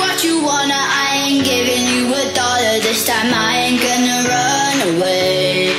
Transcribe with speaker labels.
Speaker 1: what you wanna, I ain't giving you a dollar this time, I ain't gonna run away.